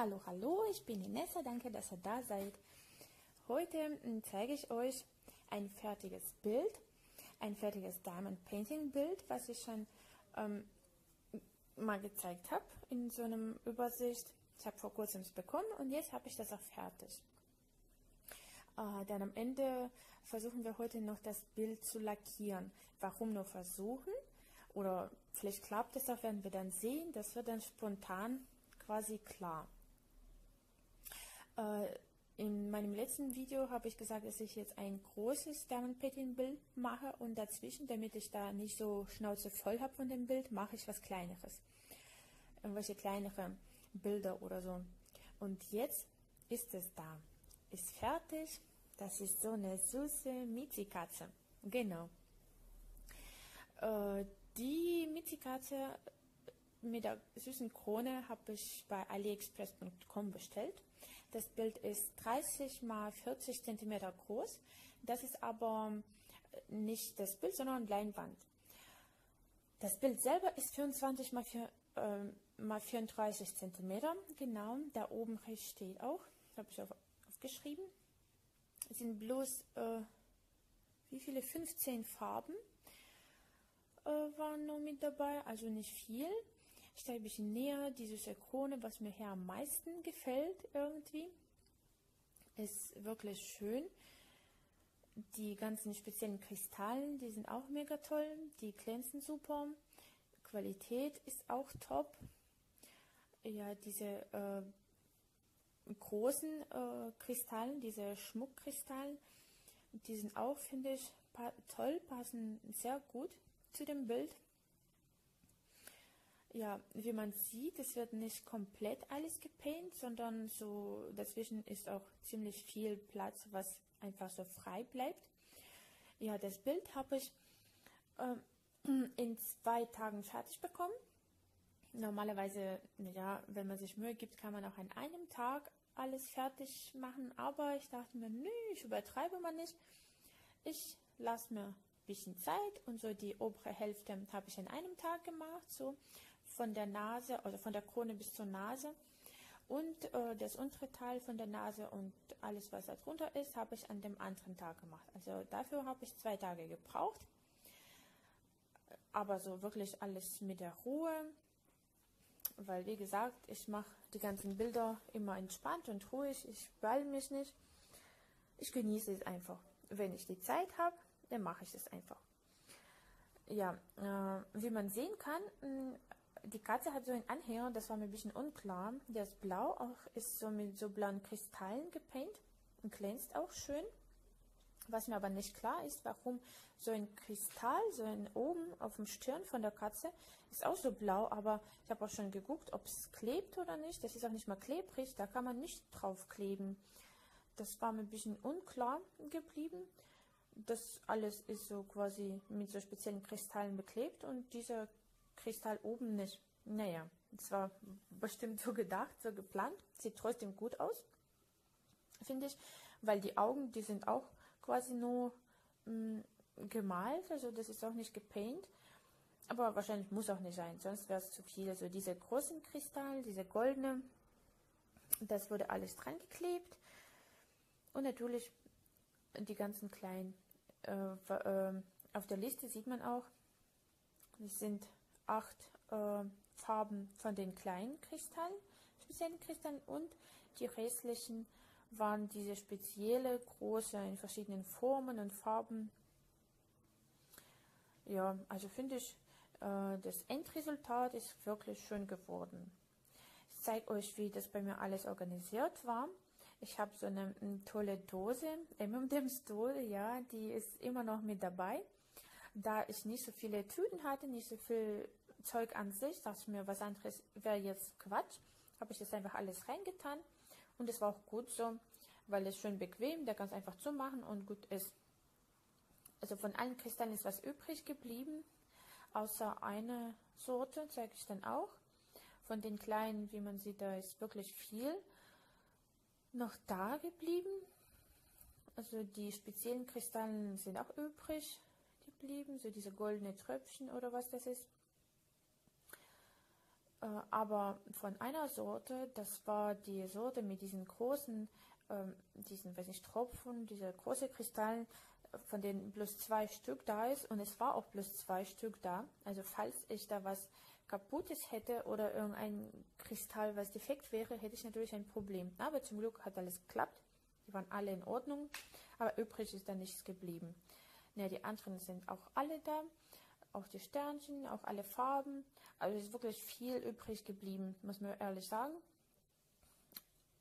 Hallo, hallo, ich bin Inessa, danke, dass ihr da seid. Heute hm, zeige ich euch ein fertiges Bild, ein fertiges Diamond Painting Bild, was ich schon ähm, mal gezeigt habe in so einem Übersicht. Ich habe vor kurzem es bekommen und jetzt habe ich das auch fertig. Äh, dann am Ende versuchen wir heute noch das Bild zu lackieren. Warum nur versuchen? Oder vielleicht klappt es auch, werden wir dann sehen. Das wird dann spontan quasi klar. Äh, in meinem letzten Video habe ich gesagt, dass ich jetzt ein großes Diamond Painting Bild mache und dazwischen, damit ich da nicht so Schnauze voll habe von dem Bild, mache ich was kleineres. Irgendwelche kleinere Bilder oder so. Und jetzt ist es da. Ist fertig. Das ist so eine süße Mizi-Katze. Genau. Äh, die Mizi-Katze mit der süßen Krone habe ich bei aliexpress.com bestellt. Das Bild ist 30 mal 40 cm groß. Das ist aber äh, nicht das Bild, sondern Leinwand. Das Bild selber ist 24 mal, 4, äh, mal 34 cm. Genau, da oben steht auch, habe ich aufgeschrieben. Es sind bloß, äh, wie viele? 15 Farben äh, waren noch mit dabei, also nicht viel. Ich stelle ein bisschen näher, diese Krone, was mir hier am meisten gefällt irgendwie. Ist wirklich schön. Die ganzen speziellen Kristallen, die sind auch mega toll. Die glänzen super. Qualität ist auch top. Ja, diese äh, großen äh, Kristallen, diese Schmuckkristallen, die sind auch, finde ich, toll, passen sehr gut zu dem Bild ja, wie man sieht, es wird nicht komplett alles gepaint, sondern so dazwischen ist auch ziemlich viel Platz, was einfach so frei bleibt. Ja, das Bild habe ich äh, in zwei Tagen fertig bekommen. Normalerweise, ja, wenn man sich Mühe gibt, kann man auch an einem Tag alles fertig machen, aber ich dachte mir, nö, ich übertreibe mal nicht. Ich lasse mir ein bisschen Zeit und so die obere Hälfte habe ich in einem Tag gemacht, so von der Nase, also von der Krone bis zur Nase. Und äh, das untere Teil von der Nase und alles, was da drunter ist, habe ich an dem anderen Tag gemacht. Also dafür habe ich zwei Tage gebraucht. Aber so wirklich alles mit der Ruhe. Weil, wie gesagt, ich mache die ganzen Bilder immer entspannt und ruhig. Ich beeile mich nicht. Ich genieße es einfach. Wenn ich die Zeit habe, dann mache ich es einfach. Ja, äh, wie man sehen kann, die Katze hat so einen Anhänger, das war mir ein bisschen unklar. Der ist blau, auch ist so mit so blauen Kristallen gepaint und glänzt auch schön. Was mir aber nicht klar ist, warum so ein Kristall, so ein oben auf dem Stirn von der Katze, ist auch so blau, aber ich habe auch schon geguckt, ob es klebt oder nicht. Das ist auch nicht mal klebrig, da kann man nicht drauf kleben. Das war mir ein bisschen unklar geblieben. Das alles ist so quasi mit so speziellen Kristallen beklebt und dieser Kristall oben nicht. Naja, es war bestimmt so gedacht, so geplant. Sieht trotzdem gut aus, finde ich, weil die Augen, die sind auch quasi nur mh, mm, gemalt, also das ist auch nicht gepaint. Aber wahrscheinlich muss auch nicht sein, sonst wäre es zu viel. Also diese großen Kristalle, diese goldene, das wurde alles dran geklebt. Und natürlich die ganzen kleinen. Äh, äh, auf der Liste sieht man auch, es sind acht äh, Farben von den kleinen Kristallen, speziellen Kristallen und die restlichen waren diese spezielle große in verschiedenen Formen und Farben. Ja, also finde ich, äh, das Endresultat ist wirklich schön geworden. Ich zeige euch, wie das bei mir alles organisiert war. Ich habe so eine, eine tolle Dose, M&M's Dose, ja, die ist immer noch mit dabei. Da ich nicht so viele Tüten hatte, nicht so viel Zeug an sich, dachte ich mir, was anderes wäre jetzt Quatsch. Habe ich das einfach alles reingetan und es war auch gut so, weil es schön bequem, der ganz einfach zu machen und gut ist. Also von allen Kristallen ist was übrig geblieben, außer eine Sorte, zeige ich dann auch. Von den kleinen, wie man sieht, da ist wirklich viel noch da geblieben. Also die speziellen Kristallen sind auch übrig geblieben, so diese goldene Tröpfchen oder was das ist. Äh, aber von einer Sorte, das war die Sorte mit diesen großen, ähm, diesen, weiß nicht, Tropfen, diese große Kristallen, von denen bloß zwei Stück da ist und es war auch bloß zwei Stück da. Also falls ich da was kaputtes hätte oder irgendein Kristall, was defekt wäre, hätte ich natürlich ein Problem. Aber zum Glück hat alles geklappt. Die waren alle in Ordnung, aber übrig ist da nichts geblieben. Ja, die anderen sind auch alle da, auch die Sternchen, auch alle Farben. Also es ist wirklich viel übrig geblieben, muss man ehrlich sagen.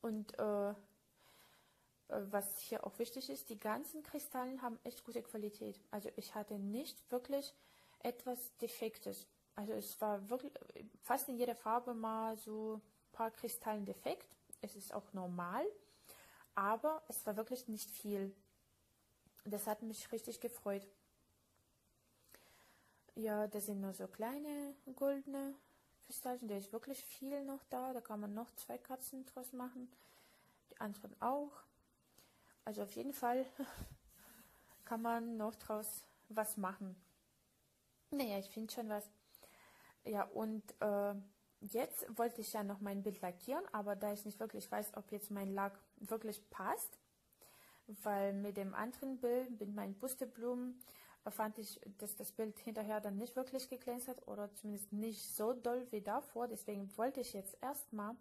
Und äh, was hier auch wichtig ist, die ganzen Kristallen haben echt gute Qualität. Also ich hatte nicht wirklich etwas Defektes. Also es war wirklich fast in jeder Farbe mal so ein paar Kristallen defekt. Es ist auch normal, aber es war wirklich nicht viel. Das hat mich richtig gefreut. Ja, da sind nur so kleine goldene Kristallchen. Da ist wirklich viel noch da. Da kann man noch zwei Katzen draus machen. Die anderen auch. Also auf jeden Fall kann man noch draus was machen. Naja, ich finde schon was. Ja, und äh, jetzt wollte ich ja noch mein Bild lackieren, aber da ich nicht wirklich weiß, ob jetzt mein Lack wirklich passt, weil mit dem anderen Bild, mit meinen Pusteblumen, fand ich, dass das Bild hinterher dann nicht wirklich geglänzt hat oder zumindest nicht so doll wie davor. Deswegen wollte ich jetzt erstmal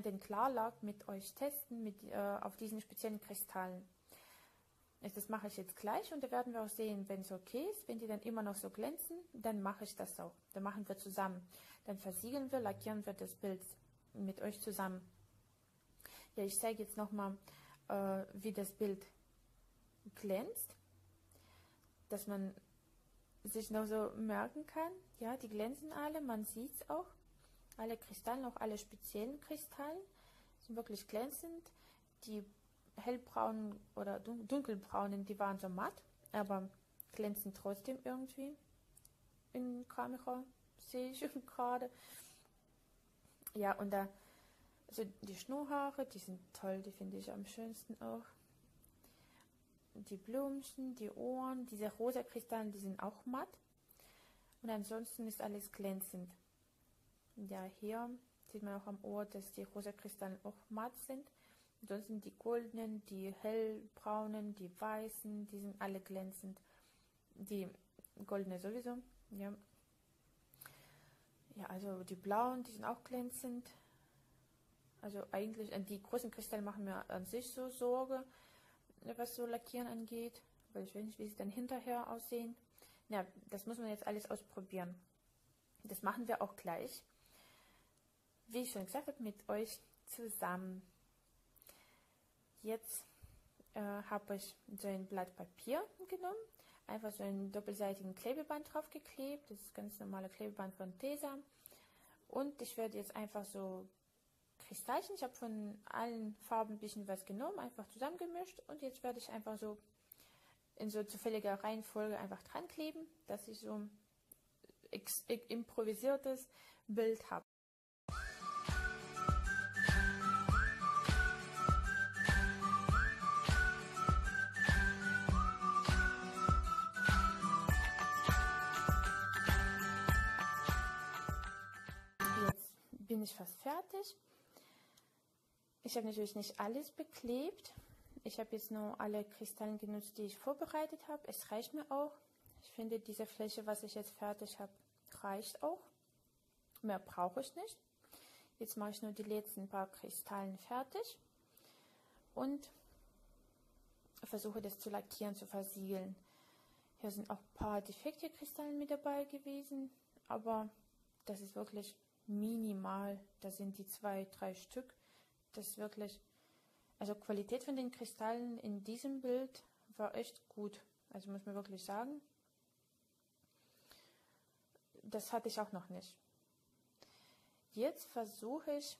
den Klarlack mit euch testen mit, äh, auf diesen speziellen Kristallen. Das mache ich jetzt gleich und da werden wir auch sehen, wenn es okay ist, wenn die dann immer noch so glänzen, dann mache ich das auch. Dann machen wir zusammen. Dann versiegeln wir, lackieren wir das Bild mit euch zusammen. Ja, ich zeige jetzt nochmal, äh, wie das Bild glänzt, dass man sich noch so merken kann. Ja, die glänzen alle, man sieht es auch. Alle Kristallen, auch alle speziellen Kristallen, sind wirklich glänzend. Die hellbraunen oder dunkelbraunen, die waren so matt, aber glänzen trotzdem irgendwie in Kamera, sehe ich gerade. Ja, und da, also die Schnurrhaare, die sind toll, die finde ich am schönsten auch. Die Blümchen, die Ohren, diese rosa Kristallen, die sind auch matt. Und ansonsten ist alles glänzend. Ja, hier sieht man auch am Ohr, dass die rosa Kristallen auch matt sind. Ansonsten die goldenen, die hellbraunen, die weißen, die sind alle glänzend. Die goldene sowieso, ja. Ja, also die blauen, die sind auch glänzend. Also eigentlich, die großen Kristalle machen mir an sich so Sorge, was so Lackieren angeht, weil ich weiß nicht, wie sie dann hinterher aussehen. Ja, das muss man jetzt alles ausprobieren. Das machen wir auch gleich wie ich schon gesagt habe, mit euch zusammen. Jetzt äh, habe ich so ein Blatt Papier genommen, einfach so einen doppelseitigen Klebeband drauf geklebt. Das ist ganz normale Klebeband von Tesa. Und ich werde jetzt einfach so Kristallchen, ich habe von allen Farben ein bisschen was genommen, einfach zusammengemischt. Und jetzt werde ich einfach so in so zufälliger Reihenfolge einfach dran kleben, dass ich so ein improvisiertes Bild habe. bin ich fast fertig. Ich habe natürlich nicht alles beklebt. Ich habe jetzt nur alle Kristallen genutzt, die ich vorbereitet habe. Es reicht mir auch. Ich finde, diese Fläche, was ich jetzt fertig habe, reicht auch. Mehr brauche ich nicht. Jetzt mache ich nur die letzten paar Kristallen fertig und versuche das zu lackieren, zu versiegeln. Hier sind auch ein paar defekte Kristallen mit dabei gewesen, aber das ist wirklich minimal. Da sind die zwei, drei Stück. Das wirklich, also Qualität von den Kristallen in diesem Bild war echt gut. Also muss man wirklich sagen. Das hatte ich auch noch nicht. Jetzt versuche ich,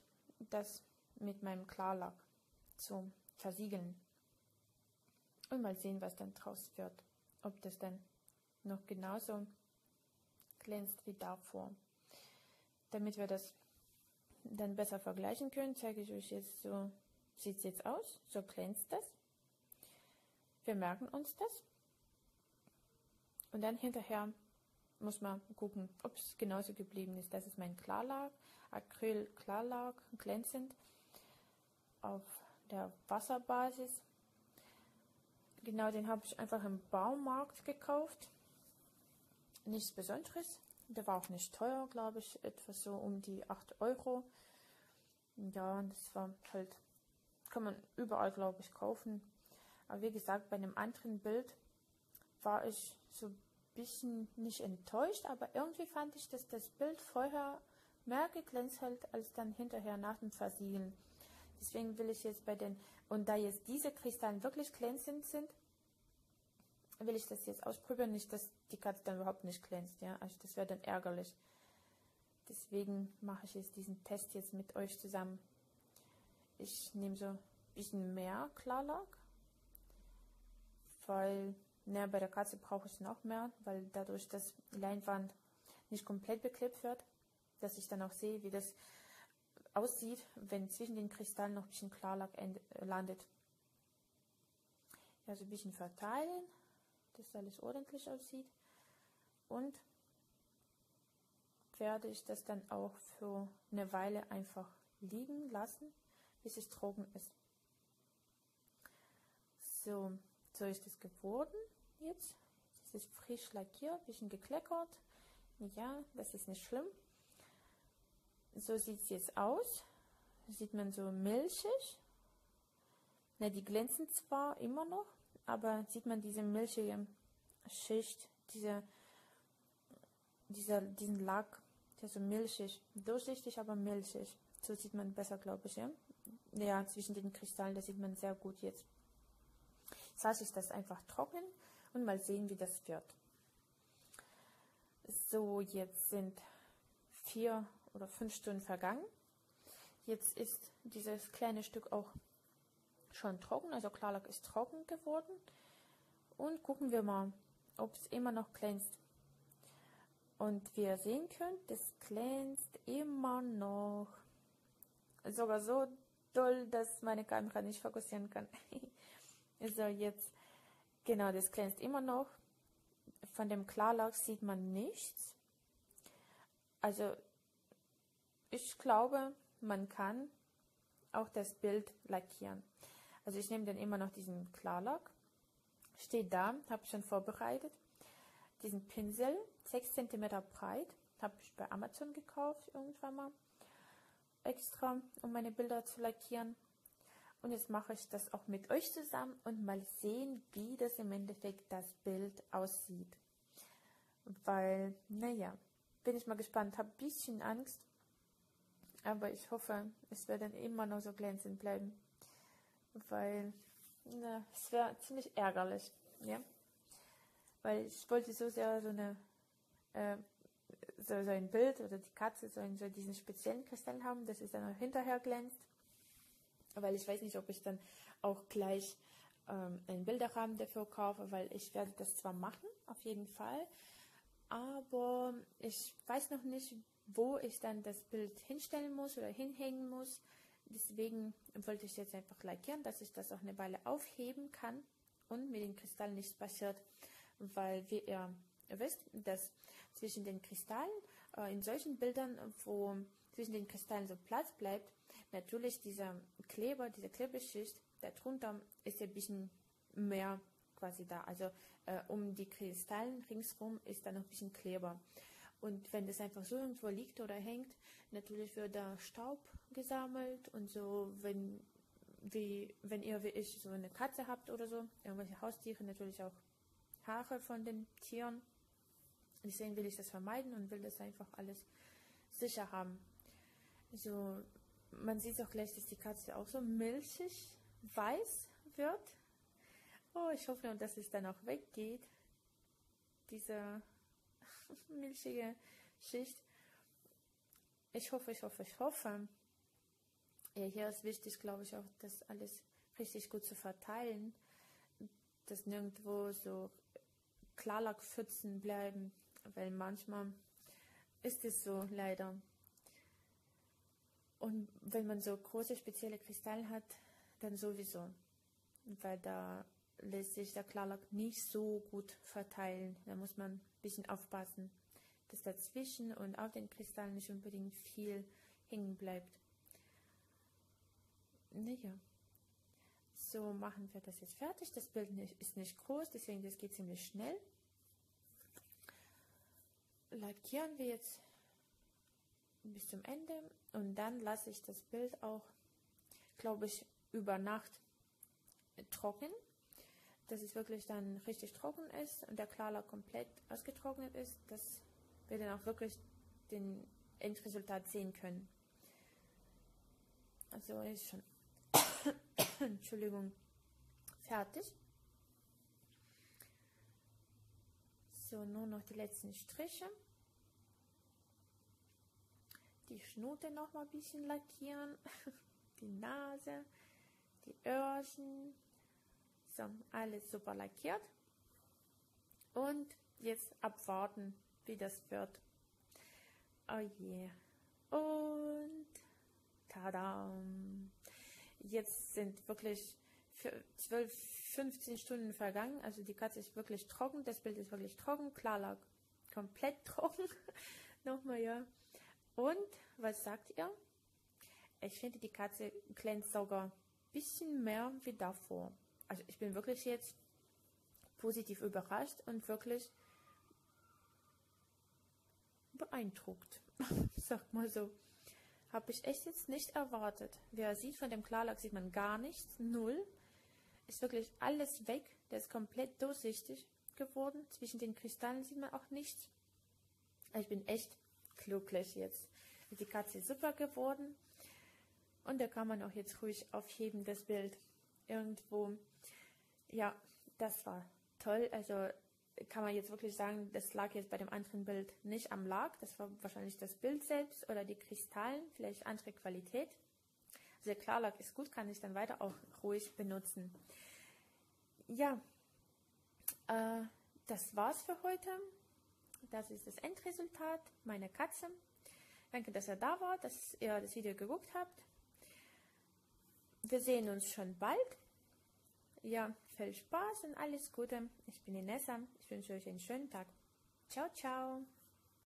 das mit meinem Klarlack zu versiegeln. Und mal sehen, was dann draus wird. Ob das dann noch genauso glänzt wie davor. Damit wir das dann besser vergleichen können, zeige ich euch jetzt so, sieht es jetzt aus, so glänzt das. Wir merken uns das. Und dann hinterher muss man gucken, ob es genauso geblieben ist. Das ist mein Klarlack, Acryl Klarlack, glänzend auf der Wasserbasis. Genau, den habe ich einfach im Baumarkt gekauft. Nichts Besonderes. Der war auch nicht teuer, glaube ich, etwas so um die 8 Euro. Ja, das war halt, kann man überall, glaube ich, kaufen. Aber wie gesagt, bei einem anderen Bild war ich so ein bisschen nicht enttäuscht, aber irgendwie fand ich, dass das Bild vorher mehr geglänzt hat als dann hinterher nach dem Versiegeln. Deswegen will ich jetzt bei den, und da jetzt diese Kristallen wirklich glänzend sind, will ich das jetzt ausprobieren. Nicht, dass die Katze dann überhaupt nicht glänzt, ja. Also das wäre dann ärgerlich. Deswegen mache ich jetzt diesen Test jetzt mit euch zusammen. Ich nehme so ein bisschen mehr Klarlack, weil ne, bei der Katze brauche ich noch mehr, weil dadurch das Leinwand nicht komplett beklebt wird, dass ich dann auch sehe, wie das aussieht, wenn zwischen den Kristallen noch ein bisschen Klarlack landet. Ja, so ein bisschen verteilen, dass alles ordentlich aussieht. Und werde ich das dann auch für eine Weile einfach liegen lassen, bis es trocken ist. So, so ist es geworden jetzt. Es ist frisch lackiert, bisschen gekleckert. Ja, das ist nicht schlimm. So sieht es jetzt aus. Sieht man so milchig. Na, die glänzen zwar immer noch, aber sieht man diese milchige Schicht, diese, dieser, diesen Lack, der so milchig, durchsichtig, aber milchig. So sieht man besser, glaube ich, ja. Ja, zwischen den Kristallen, das sieht man sehr gut jetzt. Jetzt lasse ich das einfach trocknen und mal sehen, wie das wird. So, jetzt sind vier oder fünf Stunden vergangen. Jetzt ist dieses kleine Stück auch schon trocken, also Klarlack ist trocken geworden. Und gucken wir mal, ob es immer noch glänzt. Und wie ihr sehen könnt, es glänzt immer noch. Sogar so doll, dass meine Kamera nicht fokussieren kann. so, jetzt, genau, das glänzt immer noch. Von dem Klarlack sieht man nichts. Also, ich glaube, man kann auch das Bild lackieren. Also ich nehme dann immer noch diesen Klarlack, steht da, habe ich schon vorbereitet. Diesen Pinsel, 6 cm breit, habe ich bei Amazon gekauft irgendwann mal extra, um meine Bilder zu lackieren. Und jetzt mache ich das auch mit euch zusammen und mal sehen, wie das im Endeffekt das Bild aussieht. Weil, naja, bin ich mal gespannt, habe ein bisschen Angst, aber ich hoffe, es wird dann immer noch so glänzend bleiben. Weil na, es wäre ziemlich ärgerlich. Ja? Weil ich wollte so sehr so eine äh, so, so ein Bild oder die Katze so, einen, so diesen speziellen Kristall haben, dass es dann auch hinterher glänzt. Weil ich weiß nicht, ob ich dann auch gleich ähm, einen Bilderrahmen dafür kaufe, weil ich werde das zwar machen, auf jeden Fall, aber ich weiß noch nicht, wo ich dann das Bild hinstellen muss oder hinhängen muss. Deswegen wollte ich jetzt einfach lackieren, dass ich das auch eine Weile aufheben kann und mit den Kristallen nichts passiert, weil wie ihr wisst, dass zwischen den Kristallen, äh, in solchen Bildern, wo zwischen den Kristallen so Platz bleibt, natürlich dieser Kleber, diese Klebeschicht, darunter ist ein bisschen mehr quasi da. Also äh, um die Kristallen ringsherum ist da noch ein bisschen Kleber. Und wenn das einfach so irgendwo liegt oder hängt, natürlich wird da Staub gesammelt und so, wenn, wie, wenn ihr wie ich so eine Katze habt oder so, irgendwelche Haustiere, natürlich auch Haare von den Tieren. Deswegen will ich das vermeiden und will das einfach alles sicher haben. So, man sieht auch gleich, dass die Katze auch so milchig weiß wird. Oh, ich hoffe nur, dass es dann auch weggeht. Dieser milchige Schicht. Ich hoffe, ich hoffe, ich hoffe. Hier ist wichtig, glaube ich, auch das alles richtig gut zu verteilen, dass nirgendwo so Klarlackpfützen bleiben, weil manchmal ist es so leider. Und wenn man so große spezielle Kristalle hat, dann sowieso, weil da lässt sich der Klarlack nicht so gut verteilen. Da muss man ein bisschen aufpassen. dass dazwischen und auf den Kristallen nicht unbedingt viel hängen bleibt. Naja. So machen wir das jetzt fertig. Das Bild ist nicht groß, deswegen das geht ziemlich schnell. Lackieren wir jetzt bis zum Ende und dann lasse ich das Bild auch, glaube ich, über Nacht trocken, dass es wirklich dann richtig trocken ist und der Klarlack komplett ausgetrocknet ist, dass wir dann auch wirklich den Endresultat sehen können. Also ist schon Entschuldigung fertig. So, nur noch die letzten Striche. Die Schnute noch mal ein bisschen lackieren. Die Nase, die Öhrchen. So, alles super lackiert. Und jetzt abwarten, wie das wird. Oh. Yeah. Und tada! Jetzt sind wirklich 12, 15 Stunden vergangen. Also die Katze ist wirklich trocken. Das Bild ist wirklich trocken. Klar lag komplett trocken. Nochmal, ja. Und was sagt ihr? Ich finde, die Katze glänzt sogar ein bisschen mehr wie davor. Also ich bin wirklich jetzt positiv überrascht und wirklich beeindruckt. Sag mal so. Habe ich echt jetzt nicht erwartet. Wer sieht, von dem Klarlack sieht man gar nichts. Null. Ist wirklich alles weg. Der ist komplett durchsichtig geworden. Zwischen den Kristallen sieht man auch nichts. Ich bin echt glücklich jetzt. Die Katze ist super geworden. Und da kann man auch jetzt ruhig aufheben, das Bild. Irgendwo. Ja, das war toll. Also kann man jetzt wirklich sagen, das lag jetzt bei dem anderen Bild nicht am Lag. Das war wahrscheinlich das Bild selbst oder die Kristallen, vielleicht andere Qualität. Also der Klarlack ist gut, kann ich dann weiter auch ruhig benutzen. Ja, äh, das war's für heute. Das ist das Endresultat meiner Katze. Danke, dass ihr da wart, dass ihr das Video geguckt habt. Wir sehen uns schon bald. Ja, viel Spaß und alles Gute. Ich bin Inessa. Ich wünsche euch einen schönen Tag. Ciao, ciao.